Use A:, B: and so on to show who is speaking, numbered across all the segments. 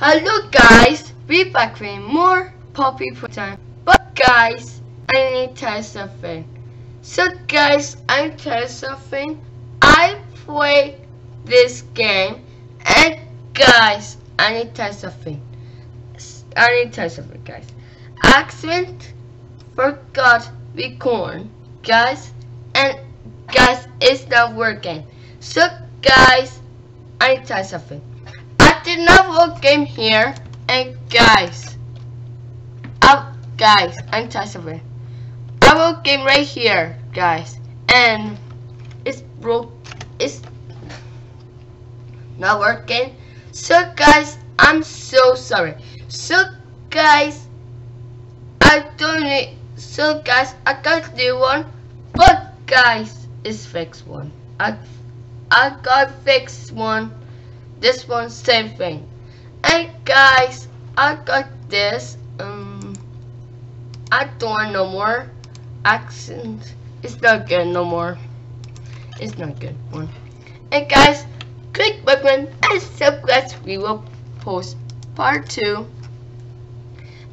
A: Hello guys, we back with more Poppy time. But guys, I need to tell something. So guys, I need to tell you something. I play this game and guys, I need to tell something. I need to tell something guys. Accident forgot record guys and guys it's not working. So guys, I need to tell something. I did not work game here. And guys uh, guys I'm Tasha I will game right here guys. And it's broke it's not working. So guys I'm so sorry. So guys I don't need so guys I got new one but guys it's fixed one. I I got fixed one this one same thing. And guys I got this um I don't want no more accent. It's not good no more. It's not good one. And guys click button and subscribe we will post part two.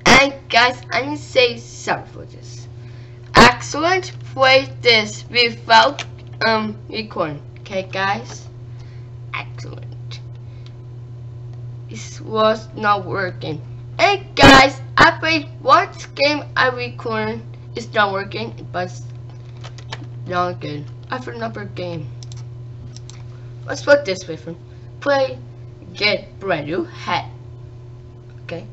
A: And guys I need to say sorry for this. Excellent play this without um recording. Okay guys? Excellent it was not working. Hey guys, I played one game I recorded. It's not working, but it's not good. I have another game. Let's put this way from play get brand new hat. Okay.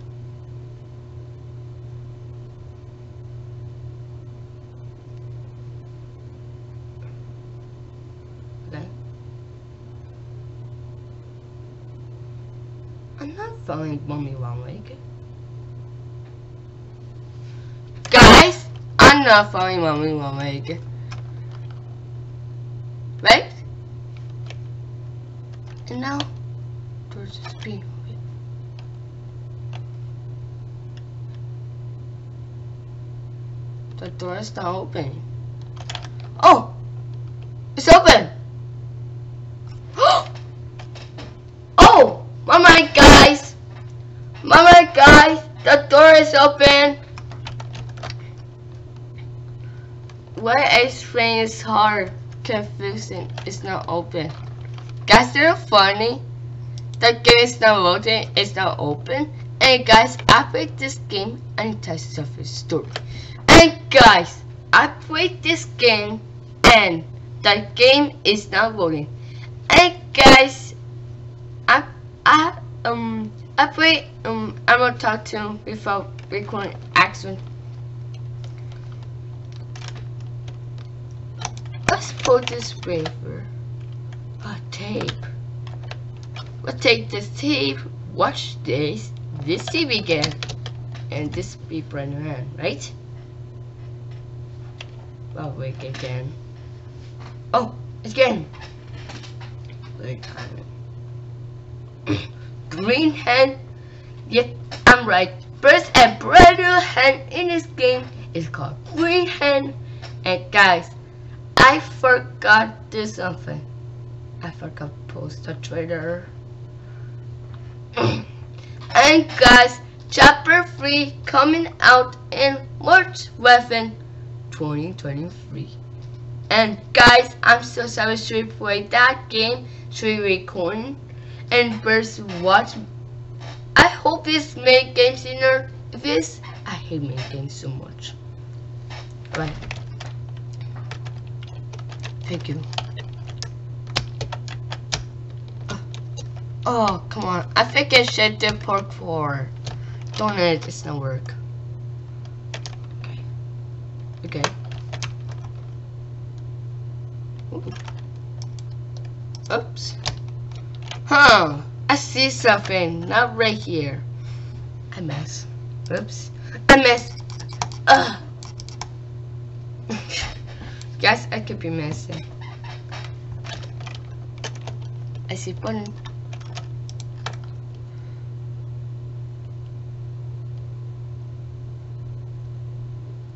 A: Not mommy one leg. Guys, I'm not following mommy one leg. Right? And now, the door is not open. Oh! It's open! Mama, guys, the door is open. Why explain is hard, confusing. It's not open. Guys, they're funny. The game is not loading. It's not open. And guys, I played this game and of a story. And guys, I played this game and the game is not loading. And guys, I I um Play, um, I'm gonna talk to him before recording action. Let's put this paper, a tape. Let's take this tape, watch this, this TV again, and this be brand hand, right? Well, wait again. Oh, it's again. Wait, green hand. Yes, I'm right. First and new hand in this game is called green hand. And guys, I forgot do something. I forgot post a trailer. and guys, chapter 3 coming out in March 11, 2023. And guys, I'm so sorry to play that game, to recording and first watch. I hope this make games sooner. If it's, I hate making games so much. Right. Thank you. Oh, oh, come on. I think I should do part 4. Don't it, it's not work. Okay. Okay. Oops. Huh. I see something. Not right here. I mess. Oops. I mess. Ugh. Guess I could be messing. I see button.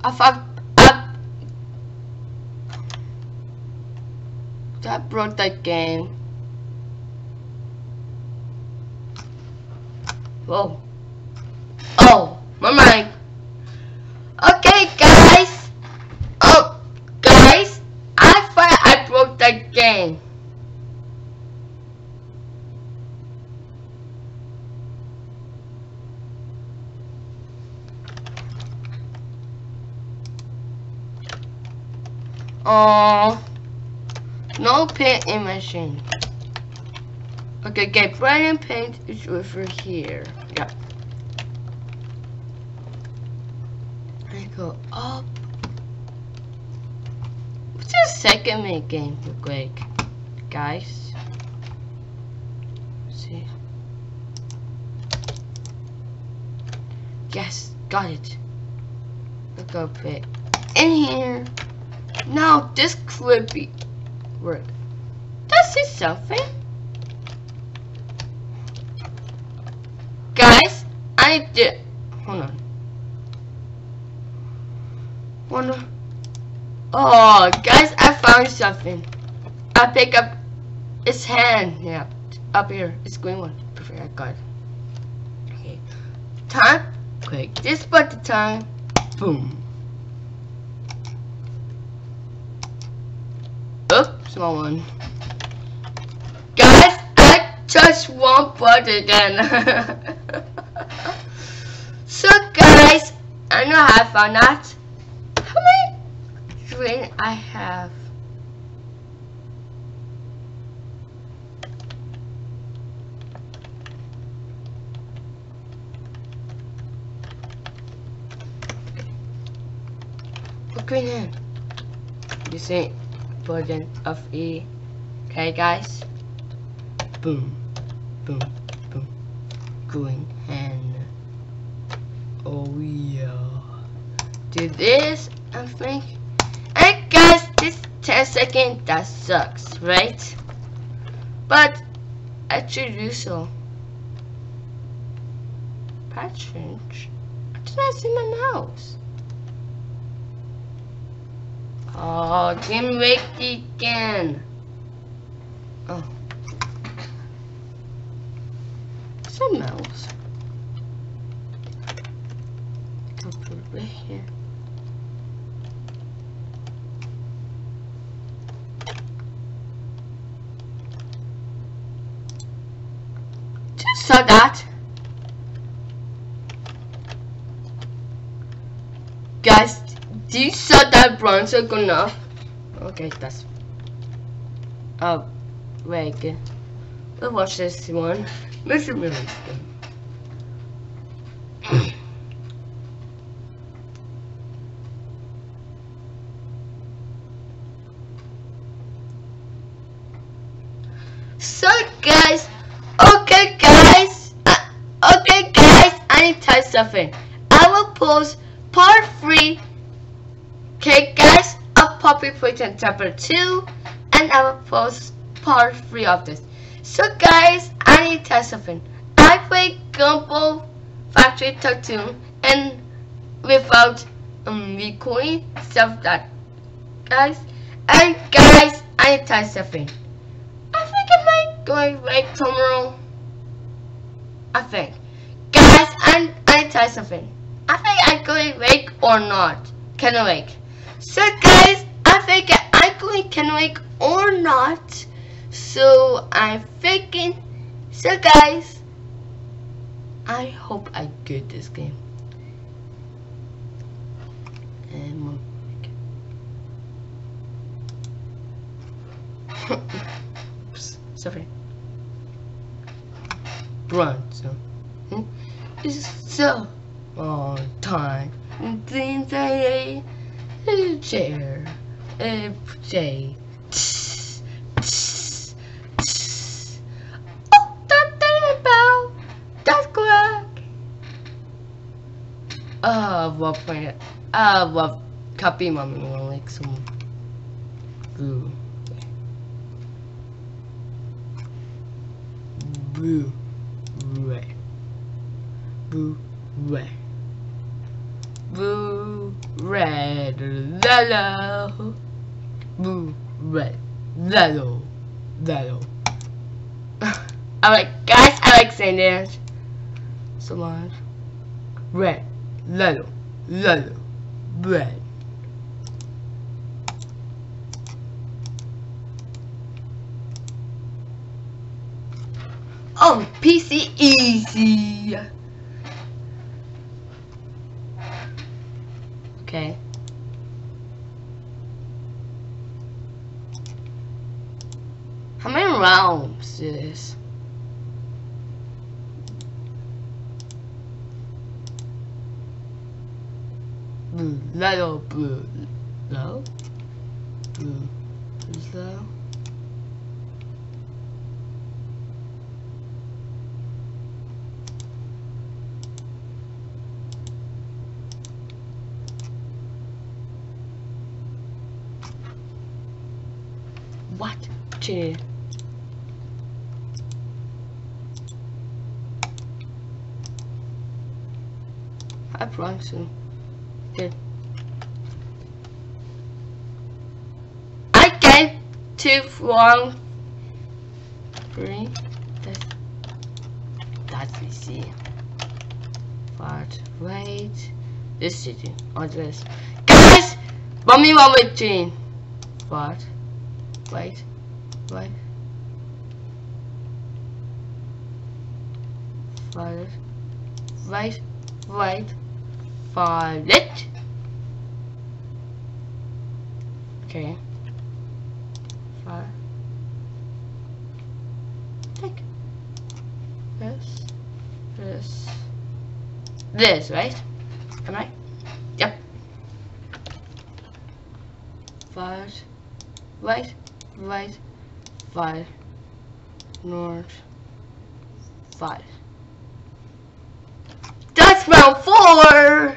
A: I thought I, that broke that game. Whoa. Oh, my mic. Okay, guys. Oh, guys. I thought I broke the game. Oh, no painting machine. Okay, get bright paint is over here. Yeah. I go up. What's the second mini game look like, guys? Let's see. Yes, got it. Let's go put in here. Now this could be work. Does it something? Guys, I did. Hold on. One. Oh, guys, I found something. I pick up its hand. Yeah, up here. It's green one. Perfect. I got it. Okay. Time. Quick. This but the time. Boom. Oh, small one. Guys, I touched one button again. I know how I found that. How many drain I have? Green in. You see? version of E. Okay, guys. Boom, boom, boom. Green hand. Oh yeah. Do this, I think. And guys, this 10 second that sucks, right? But I should do so. Patronage. I did not see my mouse. Oh, Tim Wake again. Oh. Some mouse. I'll put it right here. Saw that. Guys, do you saw that bronzer good enough? Okay, that's. Oh, wait. Let's watch this one. Mr. Millinskin. so, guys. I will post part 3 Okay guys, a Poppy Playtime chapter 2 and I will post part 3 of this. So guys, I need to tell something. I play Gumball Factory Cartoon and without um, recording stuff that guys. And guys, I need to tell something. I think I might go away tomorrow. I think. Guys, I, I tell something. I think I go wake or not. Can I wake? So guys, I think I'm going to wake or not. So I'm thinking. So guys, I hope I get this game. And Oops, sorry. Bronze. Hmm? It's so long time. Things I a chair, a J. Oh, that thing about that's correct. Ah, what point? Ah, what copy mommy will like some boo. Boo. Boo. Ray. Boo red yellow. Boo red yellow yellow. Alright guys, I like saying that. Someone. Red. Yellow. Yellow. Red. Oh, PC easy. Okay. How many rounds is this? Blue, little blue, no, blue, blue. What? Chair. I've run soon. Good. I get two one three. That's that's easy. But wait. This city. Or this. Guys! Mommy one with. What? Wait. Wait. Violet. Wait. Wait. Violet. Okay. Fire. Take this. This. This, right? Am I? Yep. Five. Right right, five, north, five. That's round four!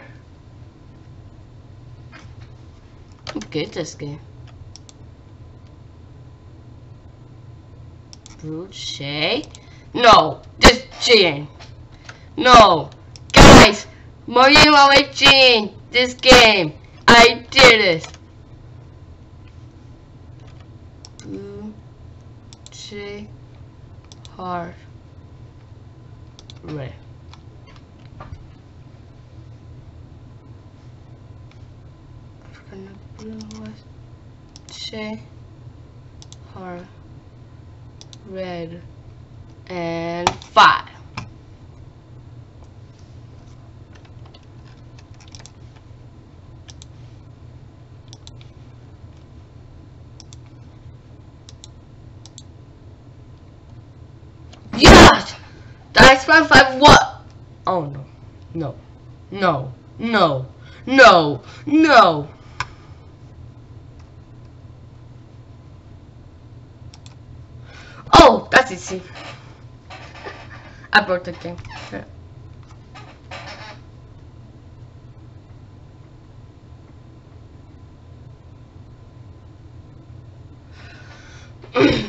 A: I'm good this game. Brute Shay? No, This cheating. No. Guys, Mario cheating this game. I did it. J hard red. African blue was J hard red and five. Yes! Dice round five what? Oh no. No. No. No. No. No. Oh, that's easy. I broke the game. Yeah.